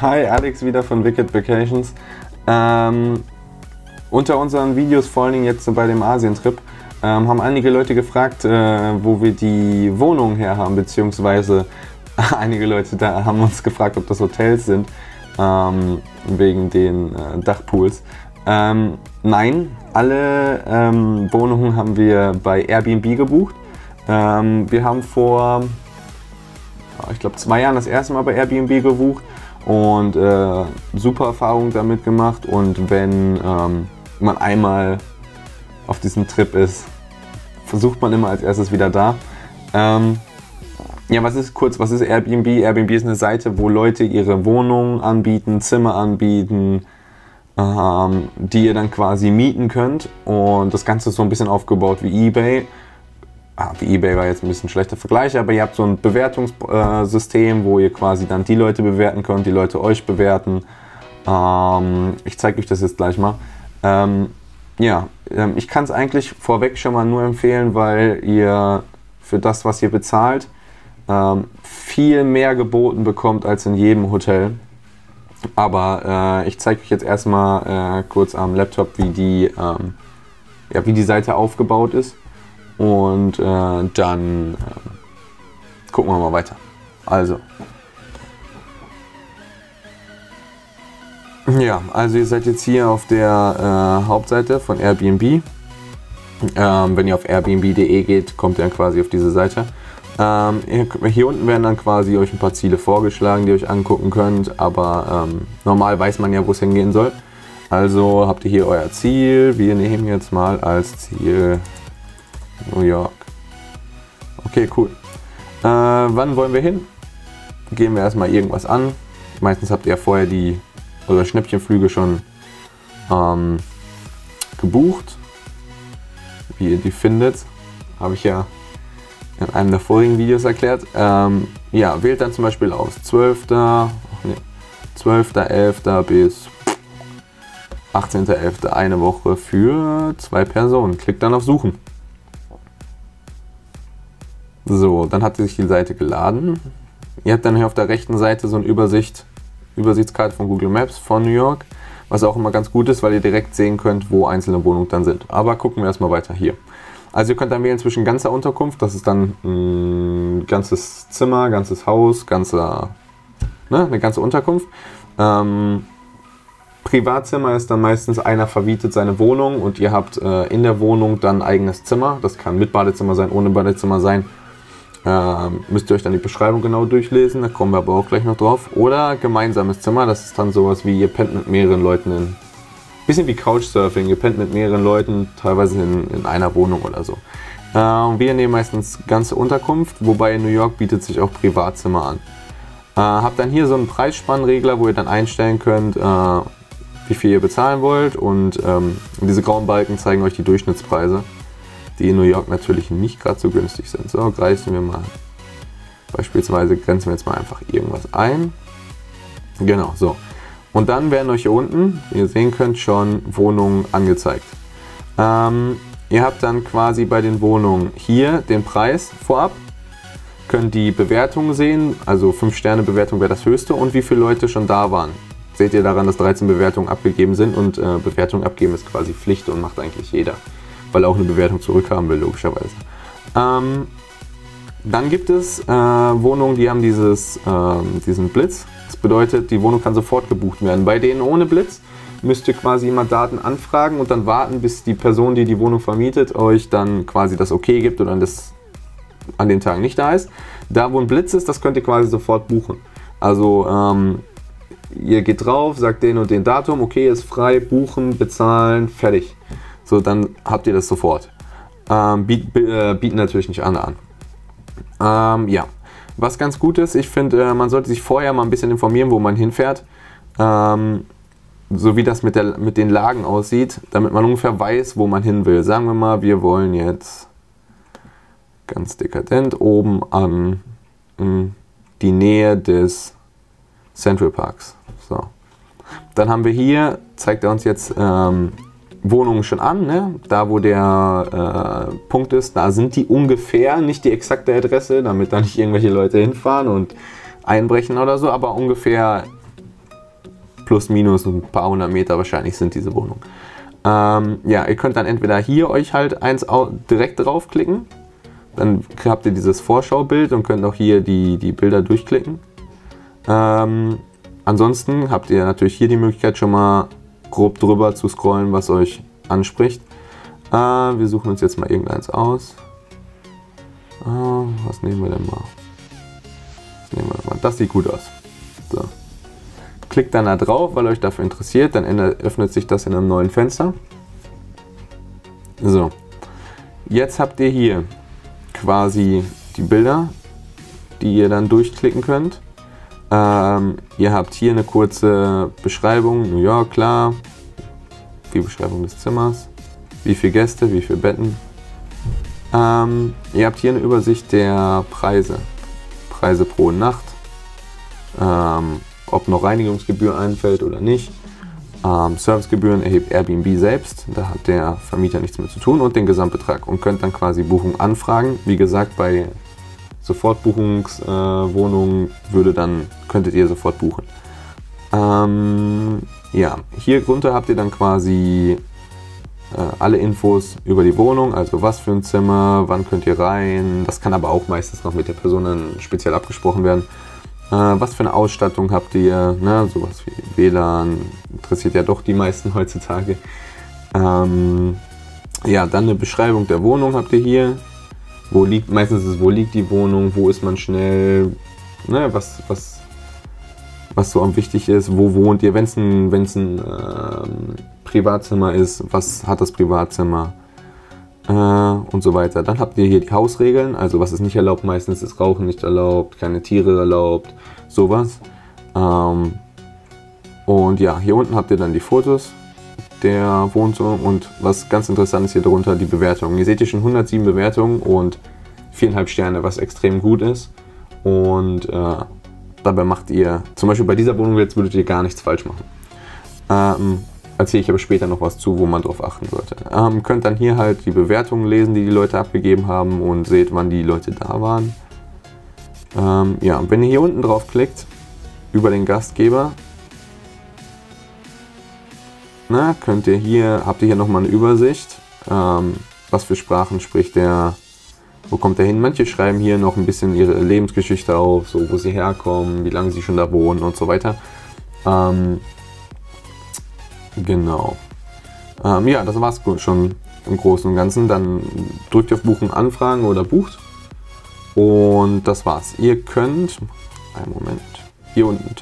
Hi, Alex wieder von Wicked Vacations. Ähm, unter unseren Videos, vor allen Dingen jetzt bei dem Asientrip, ähm, haben einige Leute gefragt, äh, wo wir die Wohnungen her haben, beziehungsweise einige Leute da haben uns gefragt, ob das Hotels sind, ähm, wegen den äh, Dachpools. Ähm, nein, alle ähm, Wohnungen haben wir bei Airbnb gebucht. Ähm, wir haben vor, ich glaube, zwei Jahren das erste Mal bei Airbnb gebucht und äh, super Erfahrungen damit gemacht. Und wenn ähm, man einmal auf diesem Trip ist, versucht man immer als erstes wieder da. Ähm, ja, was ist kurz, was ist Airbnb? Airbnb ist eine Seite, wo Leute ihre Wohnungen anbieten, Zimmer anbieten, ähm, die ihr dann quasi mieten könnt. Und das Ganze ist so ein bisschen aufgebaut wie eBay. Ah, eBay war jetzt ein bisschen schlechter Vergleich, aber ihr habt so ein Bewertungssystem, wo ihr quasi dann die Leute bewerten könnt, die Leute euch bewerten. Ähm, ich zeige euch das jetzt gleich mal. Ähm, ja, ähm, ich kann es eigentlich vorweg schon mal nur empfehlen, weil ihr für das, was ihr bezahlt, ähm, viel mehr geboten bekommt als in jedem Hotel. Aber äh, ich zeige euch jetzt erstmal äh, kurz am Laptop, wie die, ähm, ja, wie die Seite aufgebaut ist. Und äh, dann äh, gucken wir mal weiter. Also. Ja, also ihr seid jetzt hier auf der äh, Hauptseite von Airbnb. Ähm, wenn ihr auf airbnb.de geht, kommt ihr dann quasi auf diese Seite. Ähm, hier unten werden dann quasi euch ein paar Ziele vorgeschlagen, die ihr euch angucken könnt, aber ähm, normal weiß man ja, wo es hingehen soll. Also habt ihr hier euer Ziel. Wir nehmen jetzt mal als Ziel New York. Okay, cool. Äh, wann wollen wir hin? Gehen wir erstmal irgendwas an. Meistens habt ihr ja vorher die oder Schnäppchenflüge schon ähm, gebucht. Wie ihr die findet, habe ich ja in einem der vorigen Videos erklärt. Ähm, ja, wählt dann zum Beispiel aus 12. Nee, 12.11. bis 18.11. eine Woche für zwei Personen. Klickt dann auf Suchen. So, dann hat sich die Seite geladen. Ihr habt dann hier auf der rechten Seite so eine Übersicht, Übersichtskarte von Google Maps von New York, was auch immer ganz gut ist, weil ihr direkt sehen könnt, wo einzelne Wohnungen dann sind. Aber gucken wir erstmal weiter hier. Also ihr könnt dann wählen zwischen ganzer Unterkunft, das ist dann ein ganzes Zimmer, ganzes Haus, ganzer, ne, eine ganze Unterkunft. Ähm, Privatzimmer ist dann meistens einer vermietet seine Wohnung und ihr habt äh, in der Wohnung dann eigenes Zimmer. Das kann mit Badezimmer sein, ohne Badezimmer sein. Ähm, müsst ihr euch dann die Beschreibung genau durchlesen, da kommen wir aber auch gleich noch drauf. Oder gemeinsames Zimmer, das ist dann sowas wie ihr pennt mit mehreren Leuten in bisschen wie Couchsurfing. Ihr pennt mit mehreren Leuten, teilweise in, in einer Wohnung oder so. Äh, wir nehmen meistens ganze Unterkunft, wobei in New York bietet sich auch Privatzimmer an. Äh, habt dann hier so einen Preisspannregler, wo ihr dann einstellen könnt, äh, wie viel ihr bezahlen wollt. Und ähm, diese grauen Balken zeigen euch die Durchschnittspreise, die in New York natürlich nicht gerade so günstig sind. So, greifen wir mal. Beispielsweise grenzen wir jetzt mal einfach irgendwas ein. Genau, so. Und dann werden euch hier unten, wie ihr sehen könnt, schon Wohnungen angezeigt. Ähm, ihr habt dann quasi bei den Wohnungen hier den Preis vorab, könnt die Bewertungen sehen, also 5 Sterne Bewertung wäre das höchste und wie viele Leute schon da waren. Seht ihr daran, dass 13 Bewertungen abgegeben sind und äh, Bewertung abgeben ist quasi Pflicht und macht eigentlich jeder, weil er auch eine Bewertung zurückhaben will, logischerweise. Ähm, dann gibt es äh, Wohnungen, die haben dieses, äh, diesen Blitz, das bedeutet, die Wohnung kann sofort gebucht werden. Bei denen ohne Blitz müsst ihr quasi immer Daten anfragen und dann warten, bis die Person, die die Wohnung vermietet, euch dann quasi das Okay gibt oder das an den Tagen nicht da ist. Da, wo ein Blitz ist, das könnt ihr quasi sofort buchen. Also ähm, ihr geht drauf, sagt den und den Datum, okay, ist frei, buchen, bezahlen, fertig. So, dann habt ihr das sofort. Ähm, biet, äh, bieten natürlich nicht alle an. Ähm, ja, was ganz gut ist, ich finde, äh, man sollte sich vorher mal ein bisschen informieren, wo man hinfährt. Ähm, so wie das mit, der, mit den Lagen aussieht, damit man ungefähr weiß, wo man hin will. Sagen wir mal, wir wollen jetzt ganz dekadent oben an mh, die Nähe des Central Parks. So. Dann haben wir hier, zeigt er uns jetzt ähm, Wohnungen schon an. Ne? Da, wo der äh, Punkt ist, da sind die ungefähr, nicht die exakte Adresse, damit da nicht irgendwelche Leute hinfahren und einbrechen oder so, aber ungefähr plus minus ein paar hundert Meter wahrscheinlich sind diese Wohnungen. Ähm, ja, ihr könnt dann entweder hier euch halt eins direkt draufklicken, dann habt ihr dieses Vorschaubild und könnt auch hier die, die Bilder durchklicken. Ähm, ansonsten habt ihr natürlich hier die Möglichkeit schon mal grob drüber zu scrollen, was euch anspricht. Äh, wir suchen uns jetzt mal irgendeins aus. Äh, was nehmen wir denn mal? Was nehmen wir mal? Das sieht gut aus. So. Klickt dann da drauf, weil euch dafür interessiert. Dann öffnet sich das in einem neuen Fenster. So. Jetzt habt ihr hier quasi die Bilder, die ihr dann durchklicken könnt. Ähm, ihr habt hier eine kurze Beschreibung, New York, klar. Die Beschreibung des Zimmers. Wie viele Gäste, wie viele Betten. Ähm, ihr habt hier eine Übersicht der Preise. Preise pro Nacht. Ähm, ob noch Reinigungsgebühr einfällt oder nicht. Ähm, Servicegebühren erhebt Airbnb selbst, da hat der Vermieter nichts mehr zu tun und den Gesamtbetrag und könnt dann quasi Buchung anfragen. Wie gesagt, bei Sofortbuchungswohnungen äh, würde dann, könntet ihr sofort buchen. Ähm, ja, hier drunter habt ihr dann quasi äh, alle Infos über die Wohnung, also was für ein Zimmer, wann könnt ihr rein. Das kann aber auch meistens noch mit der Person dann speziell abgesprochen werden. Äh, was für eine Ausstattung habt ihr? Ne? Sowas wie WLAN interessiert ja doch die meisten heutzutage. Ähm, ja, dann eine Beschreibung der Wohnung habt ihr hier. Wo liegt, meistens ist wo liegt die Wohnung, wo ist man schnell, ne, was, was, was so am wichtig ist, wo wohnt ihr, wenn es ein, wenn's ein ähm, Privatzimmer ist, was hat das Privatzimmer, äh, und so weiter. Dann habt ihr hier die Hausregeln, also was ist nicht erlaubt, meistens ist Rauchen nicht erlaubt, keine Tiere erlaubt, sowas. Ähm, und ja, hier unten habt ihr dann die Fotos der Wohnung und was ganz interessant ist hier drunter, die Bewertungen. Ihr seht hier schon 107 Bewertungen und 4,5 Sterne, was extrem gut ist. Und äh, dabei macht ihr, zum Beispiel bei dieser Wohnung jetzt würdet ihr gar nichts falsch machen. Ähm, erzähle ich aber später noch was zu, wo man drauf achten sollte. Ähm, könnt dann hier halt die Bewertungen lesen, die die Leute abgegeben haben und seht, wann die Leute da waren. Ähm, ja, wenn ihr hier unten drauf klickt, über den Gastgeber, na, könnt ihr hier, habt ihr hier nochmal eine Übersicht, ähm, was für Sprachen spricht der, wo kommt er hin. Manche schreiben hier noch ein bisschen ihre Lebensgeschichte auf, so wo sie herkommen, wie lange sie schon da wohnen und so weiter. Ähm, Genau. Ähm, ja, das war's schon im Großen und Ganzen. Dann drückt ihr auf Buchen anfragen oder bucht. Und das war's. Ihr könnt, einen Moment, hier unten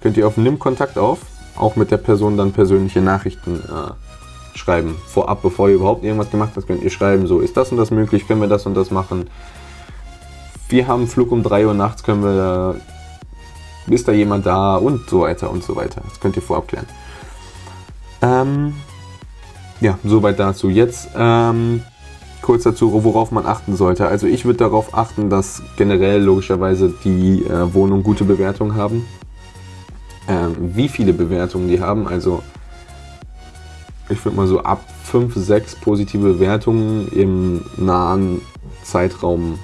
könnt ihr auf Nimm Kontakt auf, auch mit der Person dann persönliche Nachrichten äh, schreiben. Vorab, bevor ihr überhaupt irgendwas gemacht habt, könnt ihr schreiben, so ist das und das möglich, können wir das und das machen. Wir haben Flug um 3 Uhr nachts, können wir, ist da jemand da und so weiter und so weiter. Das könnt ihr vorab klären. Ähm, ja, soweit dazu. Jetzt ähm, kurz dazu, worauf man achten sollte. Also ich würde darauf achten, dass generell logischerweise die äh, Wohnungen gute Bewertungen haben. Ähm, wie viele Bewertungen die haben, also ich würde mal so ab 5, 6 positive Bewertungen im nahen Zeitraum,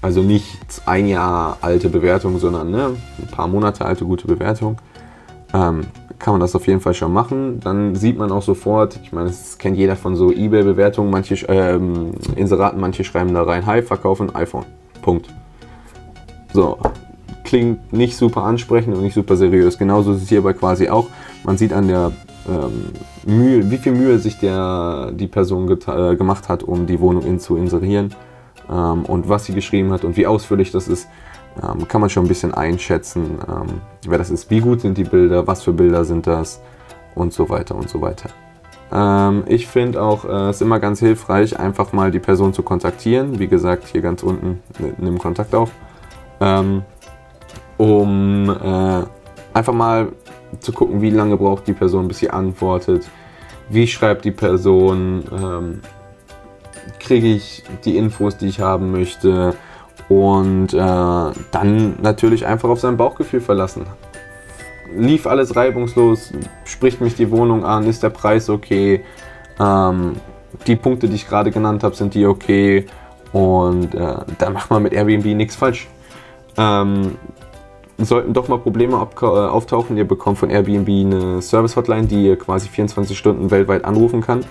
also nicht ein Jahr alte Bewertung, sondern ne, ein paar Monate alte gute Bewertung. Ähm, kann man das auf jeden Fall schon machen. Dann sieht man auch sofort, ich meine, das kennt jeder von so Ebay-Bewertungen, manche ähm, Inseraten, manche schreiben da rein, hi, verkaufen iPhone. Punkt. So, klingt nicht super ansprechend und nicht super seriös. Genauso ist es hierbei quasi auch. Man sieht an der ähm, Mühe, wie viel Mühe sich der, die Person äh, gemacht hat, um die Wohnung in zu inserieren ähm, und was sie geschrieben hat und wie ausführlich das ist ähm, kann man schon ein bisschen einschätzen, ähm, wer das ist, wie gut sind die Bilder, was für Bilder sind das und so weiter und so weiter. Ähm, ich finde auch, es äh, ist immer ganz hilfreich, einfach mal die Person zu kontaktieren. Wie gesagt, hier ganz unten, nimm Kontakt auf. Um äh, einfach mal zu gucken, wie lange braucht die Person, bis sie antwortet. Wie schreibt die Person? Ähm, kriege ich die Infos, die ich haben möchte? Und äh, dann natürlich einfach auf sein Bauchgefühl verlassen. Lief alles reibungslos, spricht mich die Wohnung an, ist der Preis okay, ähm, die Punkte, die ich gerade genannt habe, sind die okay und äh, dann macht man mit Airbnb nichts falsch. Ähm, sollten doch mal Probleme äh, auftauchen, ihr bekommt von Airbnb eine Service-Hotline, die ihr quasi 24 Stunden weltweit anrufen kann,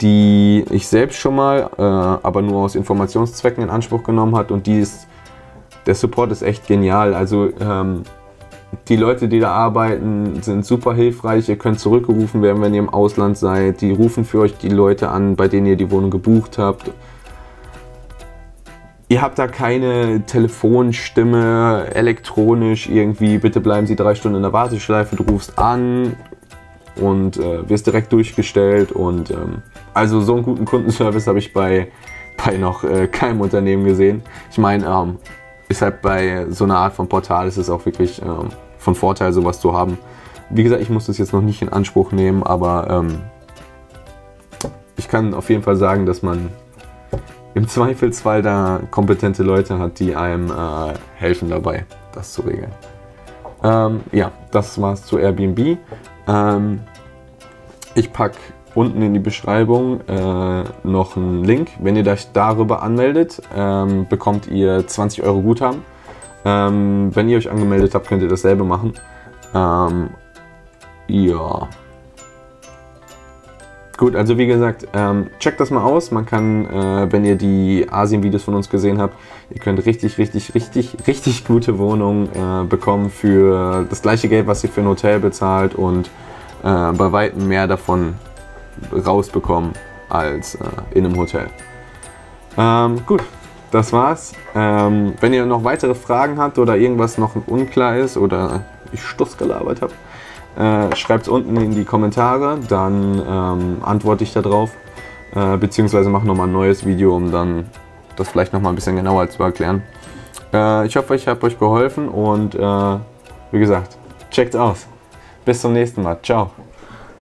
die ich selbst schon mal, äh, aber nur aus Informationszwecken in Anspruch genommen hat und die ist, der Support ist echt genial. Also ähm, die Leute, die da arbeiten, sind super hilfreich. Ihr könnt zurückgerufen werden, wenn ihr im Ausland seid. Die rufen für euch die Leute an, bei denen ihr die Wohnung gebucht habt. Ihr habt da keine Telefonstimme, elektronisch irgendwie, bitte bleiben Sie drei Stunden in der Warteschleife, du rufst an und äh, wirst direkt durchgestellt. Und ähm, also so einen guten Kundenservice habe ich bei, bei noch äh, keinem Unternehmen gesehen. Ich meine, ähm, ist halt bei so einer Art von Portal ist es auch wirklich ähm, von Vorteil, sowas zu haben. Wie gesagt, ich muss das jetzt noch nicht in Anspruch nehmen, aber ähm, ich kann auf jeden Fall sagen, dass man im Zweifelsfall da kompetente Leute hat, die einem äh, helfen dabei, das zu regeln. Ähm, ja, das war's zu Airbnb. Ähm, ich packe unten in die Beschreibung äh, noch einen Link. Wenn ihr euch darüber anmeldet, ähm, bekommt ihr 20 Euro Guthaben. Ähm, wenn ihr euch angemeldet habt, könnt ihr dasselbe machen. Ähm, ja. Gut, also wie gesagt, ähm, checkt das mal aus. Man kann, äh, wenn ihr die Asien-Videos von uns gesehen habt, ihr könnt richtig, richtig, richtig, richtig gute Wohnungen äh, bekommen für das gleiche Geld, was ihr für ein Hotel bezahlt und äh, bei weitem mehr davon rausbekommen als äh, in einem Hotel. Ähm, gut, das war's. Ähm, wenn ihr noch weitere Fragen habt oder irgendwas noch unklar ist oder ich Stuss gelabert habe, äh, Schreibt es unten in die Kommentare, dann ähm, antworte ich darauf. Äh, beziehungsweise mache nochmal ein neues Video, um dann das vielleicht nochmal ein bisschen genauer zu erklären. Äh, ich hoffe, ich habe euch geholfen und äh, wie gesagt, checkt aus. Bis zum nächsten Mal. Ciao.